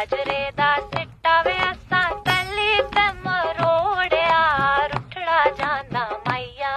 ਬਾਜਰੇ ਦਾ ਸਿੱਟਾ ਵੇ ਅਸਾਂ ਪਹਿਲੀ ਤਮ ਰੋੜਿਆ ਰੁੱਠੜਾ ਜਾਂਦਾ ਮਈਆ।